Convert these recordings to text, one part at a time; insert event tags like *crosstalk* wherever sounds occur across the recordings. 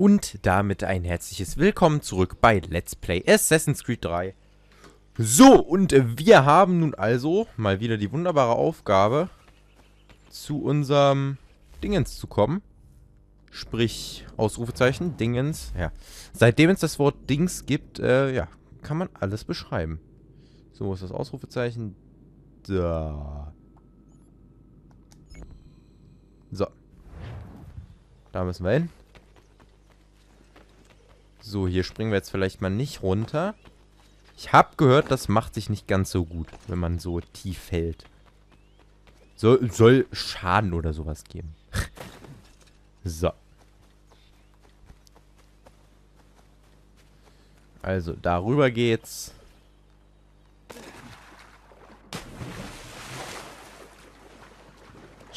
Und damit ein herzliches Willkommen zurück bei Let's Play Assassin's Creed 3. So, und wir haben nun also mal wieder die wunderbare Aufgabe, zu unserem Dingens zu kommen. Sprich, Ausrufezeichen, Dingens, ja. Seitdem es das Wort Dings gibt, äh, ja, kann man alles beschreiben. So, wo ist das Ausrufezeichen? Da. So. Da müssen wir hin. So, hier springen wir jetzt vielleicht mal nicht runter. Ich habe gehört, das macht sich nicht ganz so gut, wenn man so tief fällt. Soll, soll Schaden oder sowas geben. *laughs* so. Also, darüber geht's.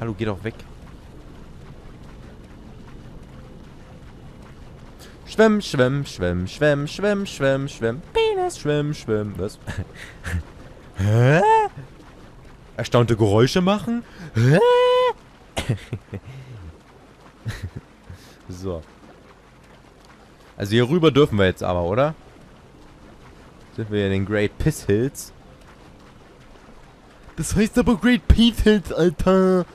Hallo, geh doch weg. Schwimm, schwimm, schwimm, schwimm, schwimm, schwimm, schwimm. Penis, schwimm, schwimm. Was? *laughs* Hä? Erstaunte Geräusche machen? Hä? *laughs* so. Also hier rüber dürfen wir jetzt aber, oder? Sind wir in den Great Piss Hills? Das heißt aber Great Piss Hills, Alter.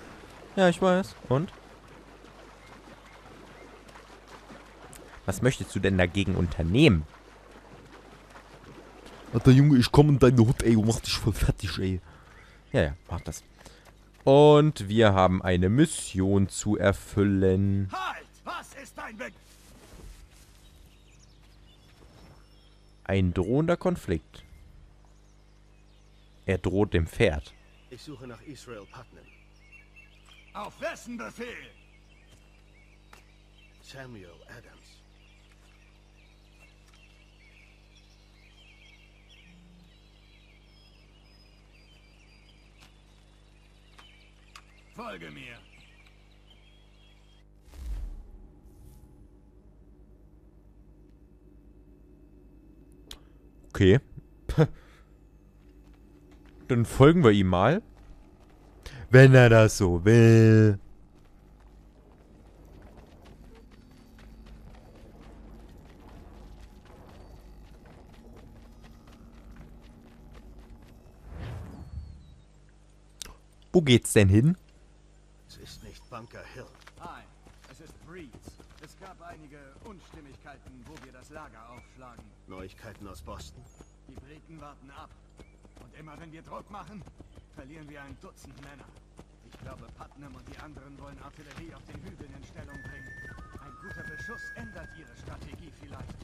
Ja, ich weiß. Und? Was möchtest du denn dagegen unternehmen? Alter Junge, ich komme in deine Hut, ey, und mach dich voll fertig, ey. Ja, ja, mach das. Und wir haben eine Mission zu erfüllen. Halt! Was ist dein Weg? Ein drohender Konflikt. Er droht dem Pferd. Ich suche nach Israel Putnam. Auf wessen Befehl? Samuel Adams. Folge mir. Okay. *laughs* Dann folgen wir ihm mal. Wenn er das so will. Wo geht's denn hin? Es ist nicht Bunker Hill. Nein, es ist Breeds. Es gab einige Unstimmigkeiten, wo wir das Lager aufschlagen. Neuigkeiten aus Boston. Die Briten warten ab. Und immer wenn wir Druck machen, verlieren wir ein Dutzend Männer. Ich glaube, Putnam und die anderen wollen Artillerie auf den Hügeln in Stellung bringen. Ein guter Beschuss ändert ihre Strategie vielleicht.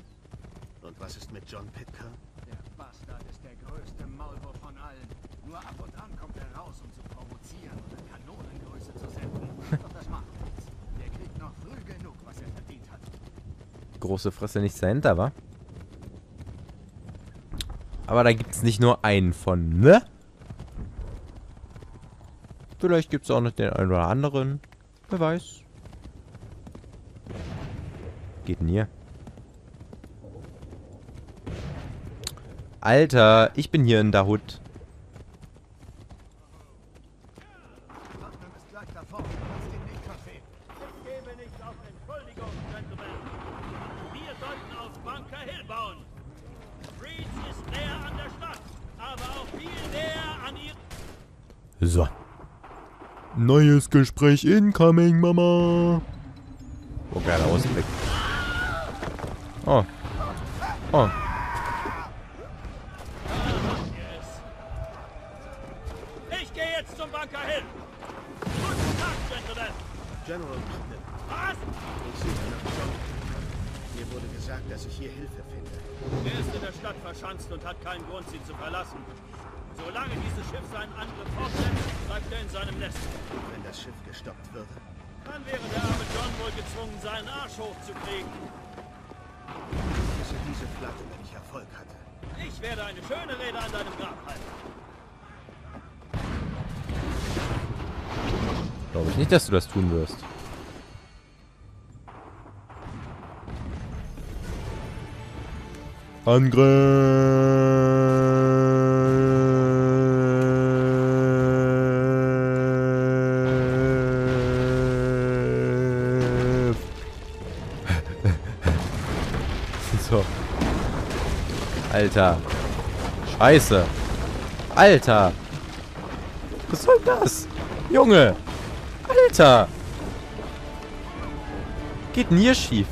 Und was ist mit John Pitcairn? Der Bastard ist der größte Maulwurf von allen. Nur ab und an kommt er raus, um zu provozieren oder Kanonengröße zu senden. Doch das macht nichts. Der kriegt noch früh genug, was er verdient hat. Große Fresse nicht dahinter, wa? Aber da gibt's nicht nur einen von, ne? Vielleicht gibt es auch noch den einen oder anderen. Wer weiß. Geht denn hier? Alter, ich bin hier in Dahut. So. Neues Gespräch incoming, Mama. Oh, geiler Ausblick. Oh. Oh. Ich gehe jetzt zum Bunker Hill. Guten Tag, Gentlemen. General Putnam. Was? Ich suche nach John. Mir wurde gesagt, dass ich hier Hilfe finde. Er ist in der Stadt verschanzt und hat keinen Grund, sie zu verlassen. Solange dieses Schiff seinen Angriff Schiff gestoppt würde. Dann wäre der arme John wohl gezwungen, seinen Arsch hochzukriegen. Ich küsse diese Platte, wenn ich Erfolg hatte. Ich werde eine schöne Rede an deinem Grab halten. Glaube ich nicht, dass du das tun wirst. Angriff. Alter. Scheiße. Alter. Was soll das? Junge. Alter. Geht hier schief?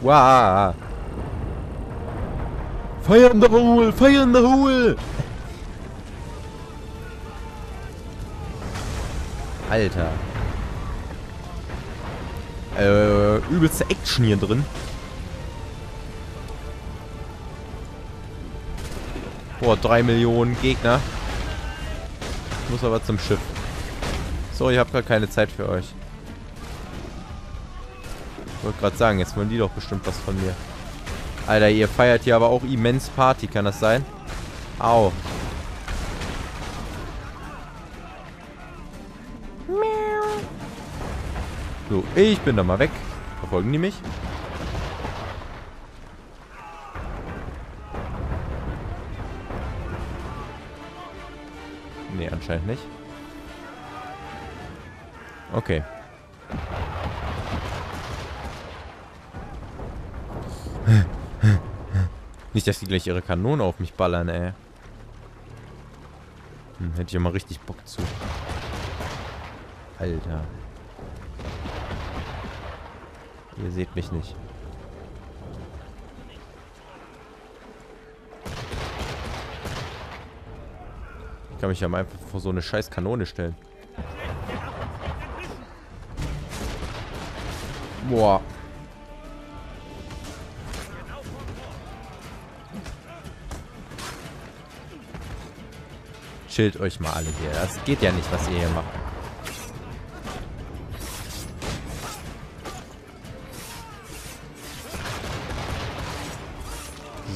Wow. Feier in der Ruhe, Feier in der Ruhe. Alter. Äh, übelste Action hier drin. Boah, drei Millionen Gegner. Ich muss aber zum Schiff. Sorry, ich habe gerade keine Zeit für euch. Ich wollte gerade sagen, jetzt wollen die doch bestimmt was von mir. Alter, ihr feiert hier aber auch immens Party, kann das sein? Au. So, ich bin da mal weg. Verfolgen die mich? Nee, anscheinend nicht. Okay. *laughs* Nicht, dass die gleich ihre Kanone auf mich ballern, ey. Hm, hätte ich ja mal richtig Bock zu. Alter. Ihr seht mich nicht. Ich kann mich ja mal einfach vor so eine scheiß Kanone stellen. Boah. Chillt euch mal alle hier. Das geht ja nicht, was ihr hier macht.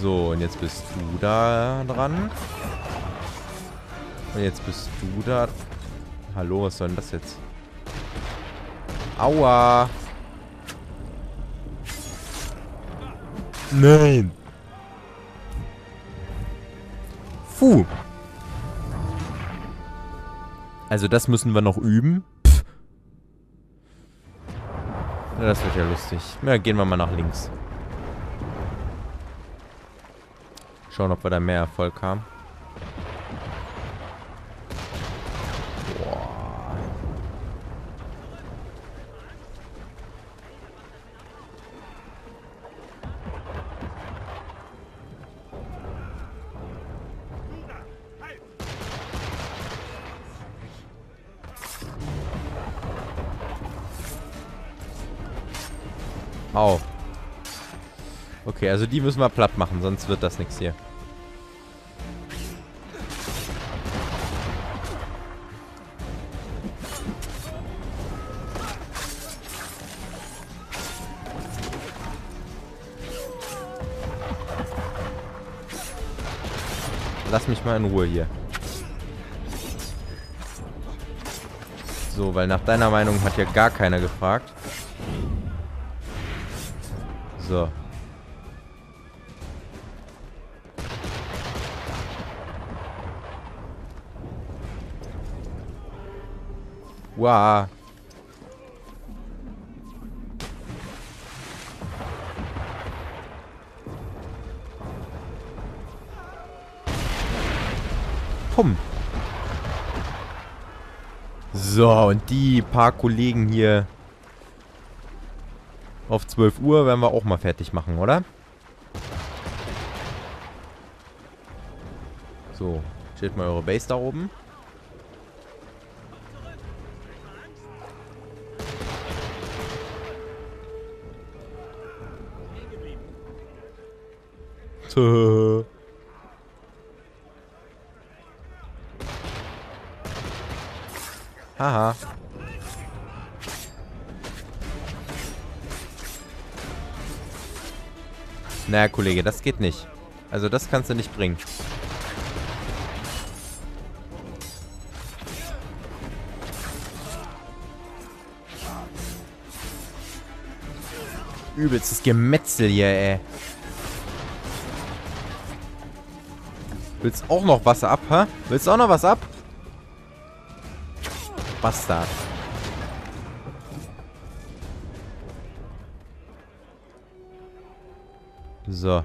So, und jetzt bist du da dran. Und jetzt bist du da. Hallo, was soll denn das jetzt? Aua. Nein. Puh. Also das müssen wir noch üben. Pff. Das wird ja lustig. Ja, gehen wir mal nach links. Schauen, ob wir da mehr Erfolg haben. Au. Okay, also die müssen wir platt machen, sonst wird das nichts hier. Lass mich mal in Ruhe hier. So, weil nach deiner Meinung hat ja gar keiner gefragt. So. Wow. Pum. So, und die paar Kollegen hier auf 12 Uhr werden wir auch mal fertig machen, oder? So, steht mal eure Base da oben. Haha. Naja, Kollege, das geht nicht. Also das kannst du nicht bringen. Übelstes Gemetzel hier, ey. Willst auch noch Wasser ab, hä? Willst auch noch was ab? Bastard. So.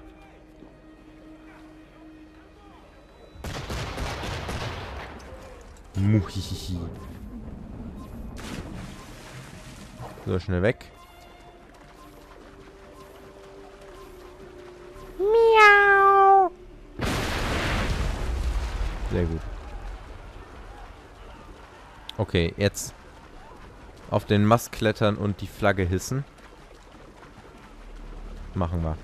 Muhihihi. So, schnell weg. Miau. Sehr gut. Okay, jetzt auf den Mast klettern und die Flagge hissen. Machen wir.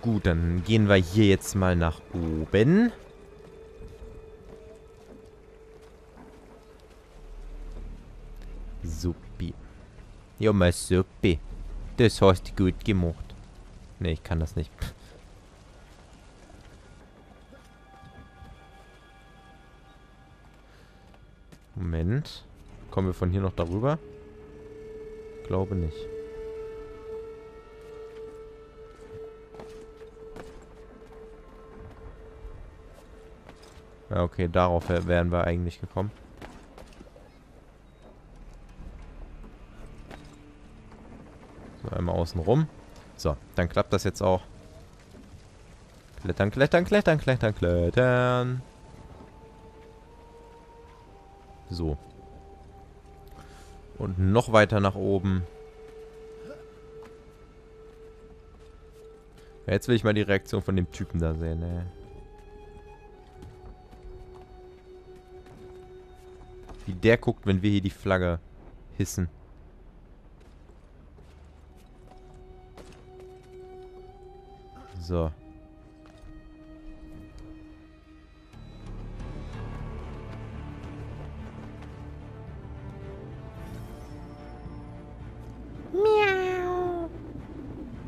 Gut, dann gehen wir hier jetzt mal nach oben. Suppi. Ja, mal Suppi. Das hast du gut gemacht. Ne, ich kann das nicht. Moment. Kommen wir von hier noch darüber? Glaube nicht. Ja, okay, darauf wären wir eigentlich gekommen. So, einmal außen rum. So, dann klappt das jetzt auch. Klettern, klettern, klettern, klettern, klettern. So. Und noch weiter nach oben. Jetzt will ich mal die Reaktion von dem Typen da sehen, ey. Wie der guckt, wenn wir hier die Flagge hissen. So.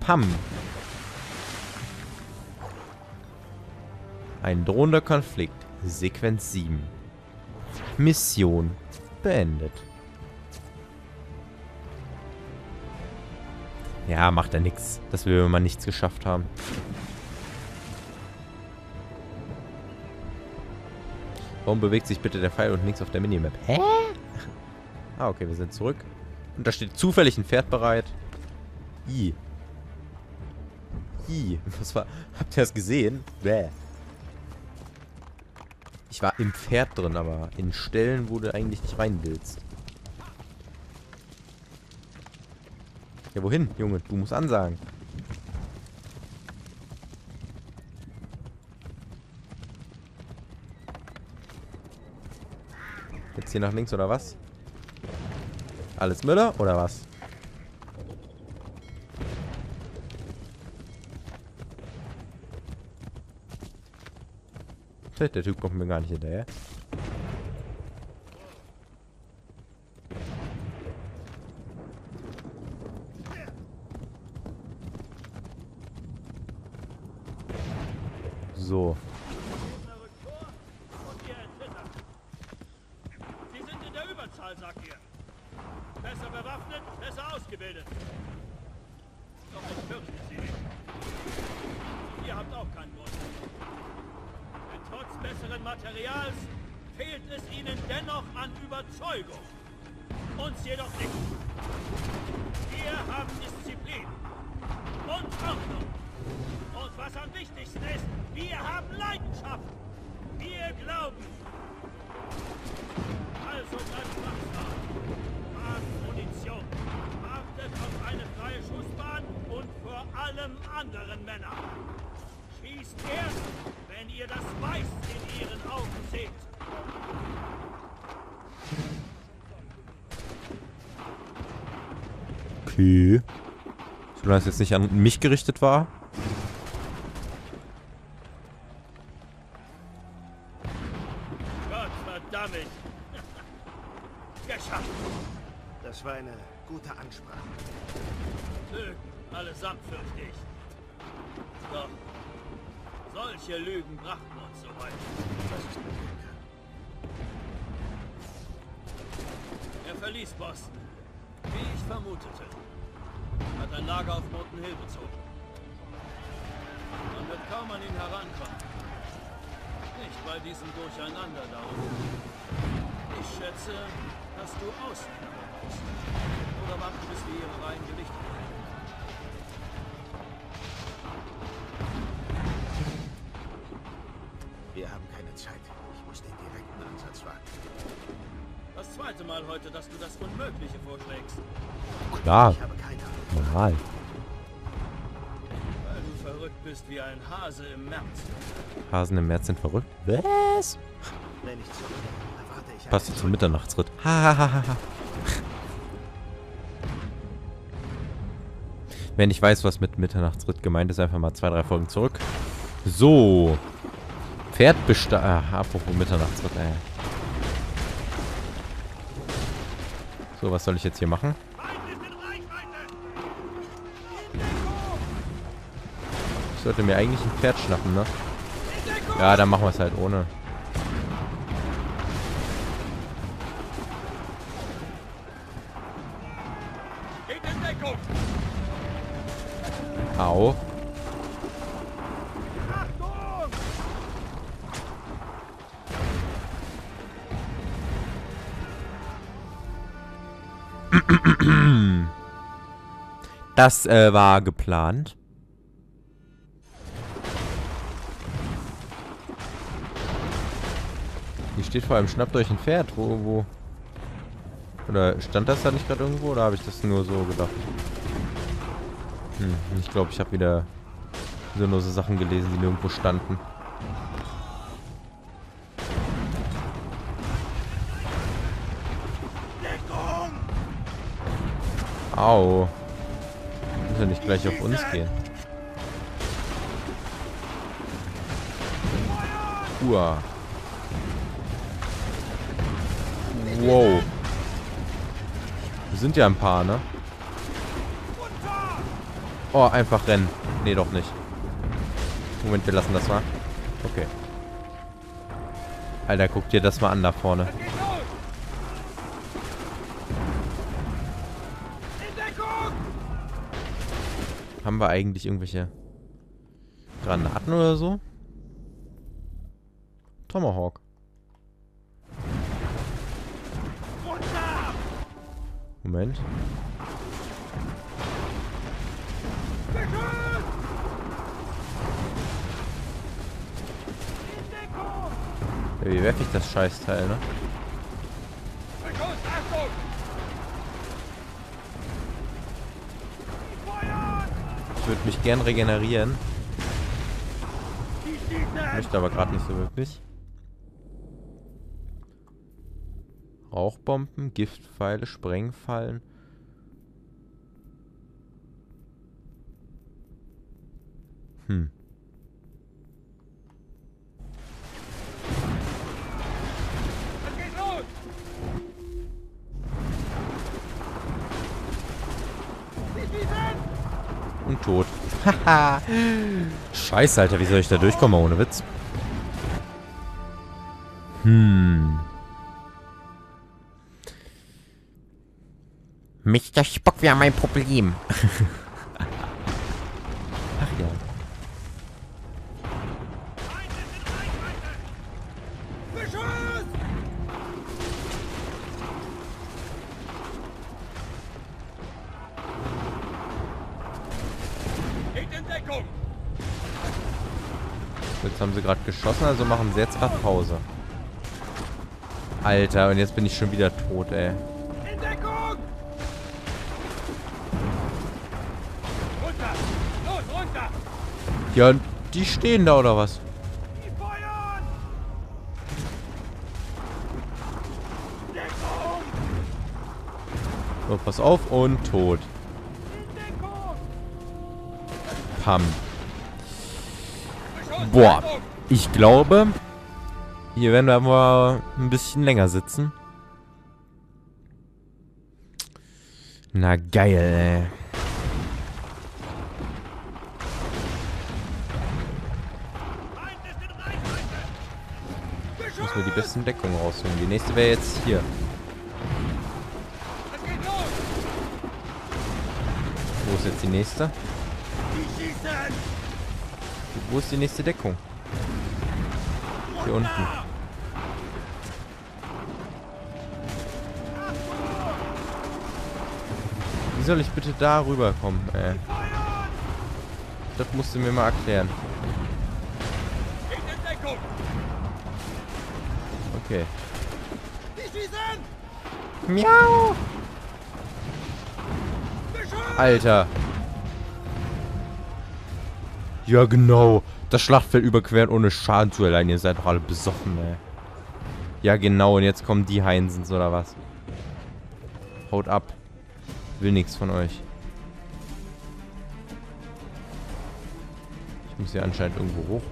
Pam. Ein drohender Konflikt. Sequenz 7. Mission beendet. Ja, macht ja nichts, dass wir mal nichts geschafft haben. Warum bewegt sich bitte der Pfeil und nichts auf der Minimap? Hä? Ah, okay, wir sind zurück. Und da steht zufällig ein Pferd bereit. I. I. Was war... Habt ihr das gesehen? Bäh. Ich war im Pferd drin, aber in Stellen, wo du eigentlich nicht rein willst. Ja, wohin, Junge? Du musst ansagen. Jetzt hier nach links oder was? Alles Müller oder was? Der Typ kommt mir gar nicht hinterher. Allem anderen Männer. Schießt erst, wenn ihr das Weiß in ihren Augen seht. Okay. Solange es jetzt nicht an mich gerichtet war. Bei diesem Durcheinander da oben. Ich schätze, dass du außen bist. Oder warte, bis wir ihre Reihen gelichtet haben. Wir haben keine Zeit. Ich muss den direkten Ansatz wagen. Das zweite Mal heute, dass du das Unmögliche vorschlägst. Klar, Ich habe keine Ahnung. normal. Wie ein Hase im März. Hasen im März sind verrückt. Was? Passt zum Mitternachtsritt. Hahaha. Wenn ich weiß, was mit Mitternachtsritt gemeint ist, einfach mal zwei, drei Folgen zurück. So. Pferd besta... Ah, apropos Mitternachtsritt, ey. So, was soll ich jetzt hier machen? Sollte mir eigentlich ein Pferd schnappen, ne? Ja, dann machen wir es halt ohne. Au. Das äh, war geplant. Steht vor allem, schnappt euch ein Pferd. Wo, wo? Oder stand das da nicht gerade irgendwo? Oder habe ich das nur so gedacht? Hm, ich glaube, ich habe wieder so Sachen gelesen, die nirgendwo standen. Au. Muss ja nicht gleich auf uns gehen. Uah. Wow. Wir sind ja ein paar, ne? Oh, einfach rennen. Nee, doch nicht. Moment, wir lassen das mal. Okay. Alter, guck dir das mal an da vorne. Haben wir eigentlich irgendwelche Granaten oder so? Tomahawk. Moment. Ja, wie werfe ich das Scheißteil, ne? Ich würde mich gern regenerieren. Möchte aber gerade nicht so wirklich. Rauchbomben, Giftpfeile, Sprengfallen. Hm. Und tot. Haha. Scheiße, Alter, wie soll ich da durchkommen ohne Witz? Hm. Mr. Spock, wir haben ein Problem. Ach ja. Jetzt haben sie gerade geschossen, also machen sie jetzt gerade Pause. Alter, und jetzt bin ich schon wieder tot, ey. Ja, die stehen da, oder was? So, pass auf und tot. Pam. Boah. Ich glaube, hier werden wir aber ein bisschen länger sitzen. Na geil, ey. Müssen wir die besten Deckungen rausholen. Die nächste wäre jetzt hier. Wo ist jetzt die nächste? Wo ist die nächste Deckung? Hier unten. Wie soll ich bitte da rüberkommen, ey? Das musst du mir mal erklären. Okay. Miau! Alter. Ja, genau. Das Schlachtfeld überqueren, ohne Schaden zu erleiden. Ihr seid doch alle besoffen, ey. Ja, genau. Und jetzt kommen die Heinsens, oder was? Haut ab. Will nichts von euch. Ich muss hier anscheinend irgendwo hoch.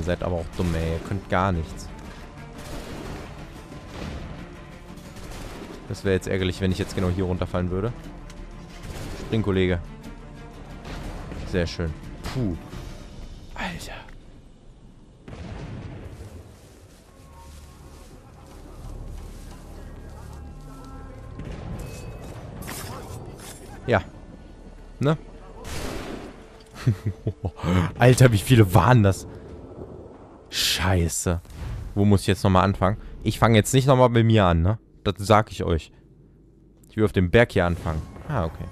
Ihr seid aber auch dumm, ey. Ihr könnt gar nichts. Das wäre jetzt ärgerlich, wenn ich jetzt genau hier runterfallen würde. Spring, Kollege. Sehr schön. Puh. Alter. Ja. Ne? *laughs* Alter, wie viele waren das? Scheiße. Wo muss ich jetzt nochmal anfangen? Ich fange jetzt nicht nochmal bei mir an, ne? Das sag ich euch. Ich will auf dem Berg hier anfangen. Ah, okay.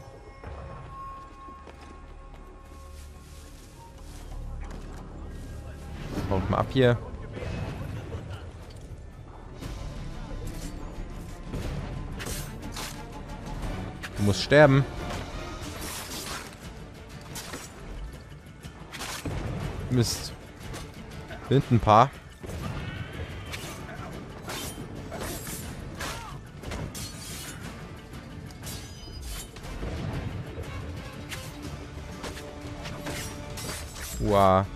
Haut mal ab hier. Du musst sterben. Mist. Sind ein paar. Wow.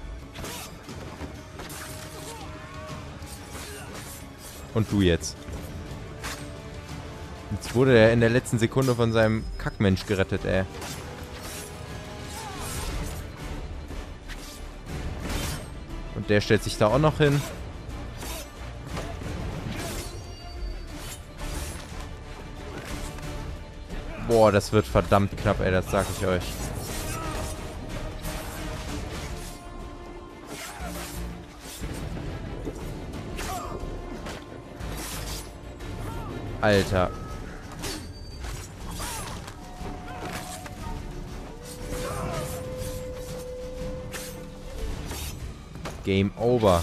Und du jetzt. Jetzt wurde er in der letzten Sekunde von seinem Kackmensch gerettet, ey. Der stellt sich da auch noch hin. Boah, das wird verdammt knapp, ey, das sag ich euch. Alter. Game over.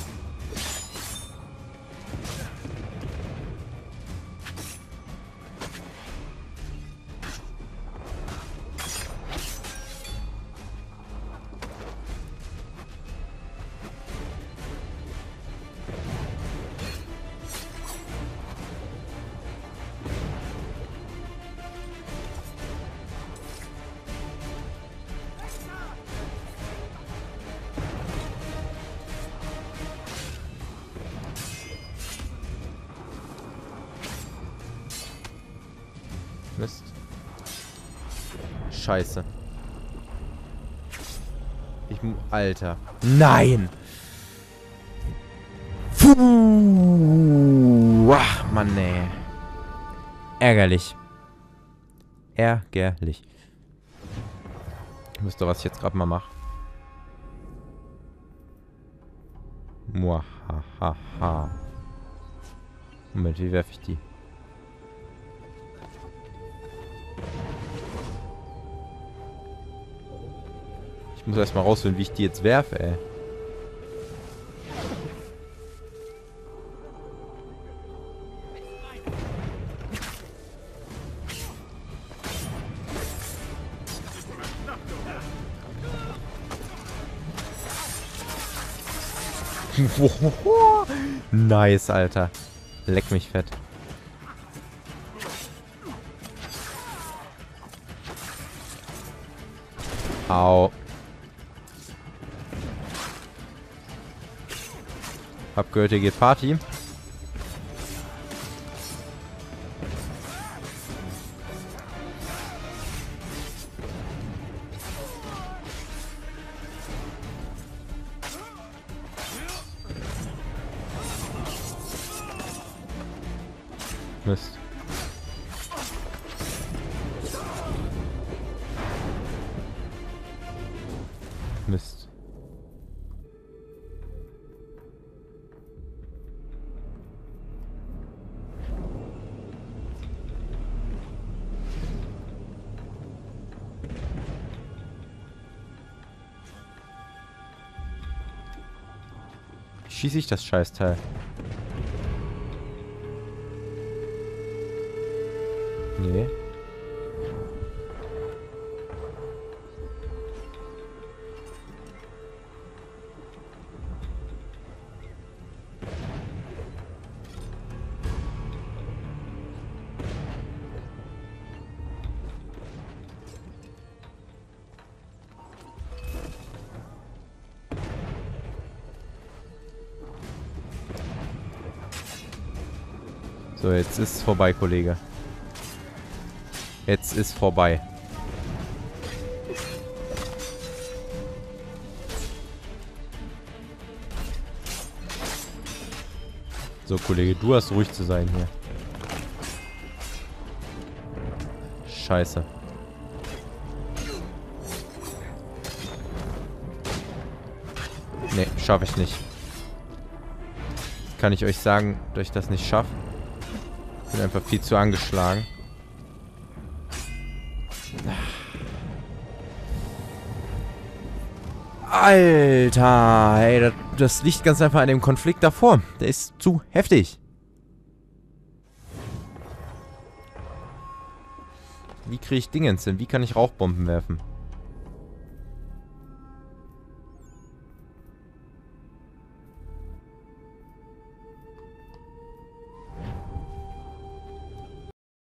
Scheiße. Ich mu Alter. Nein! Puh. Ach, Mann, ey. Ärgerlich. Ärgerlich. Wisst ihr, was ich jetzt gerade mal mache? Muahaha. Moment, wie werfe ich die? Ich muss erstmal rausfinden, wie ich die jetzt werfe, ey. *laughs* nice, Alter. Leck mich fett. Au. Hab gehört, hier geht Party. Schieße ich das Scheißteil? Jetzt ist vorbei, Kollege. Jetzt ist vorbei. So, Kollege, du hast ruhig zu sein hier. Scheiße. Nee, schaffe ich nicht. Kann ich euch sagen, dass ich das nicht schaffe? Bin einfach viel zu angeschlagen. Alter, ey, das, liegt ganz einfach an dem Konflikt davor. Der ist zu heftig. Wie kriege ich Dingens hin? Wie kann ich Rauchbomben werfen?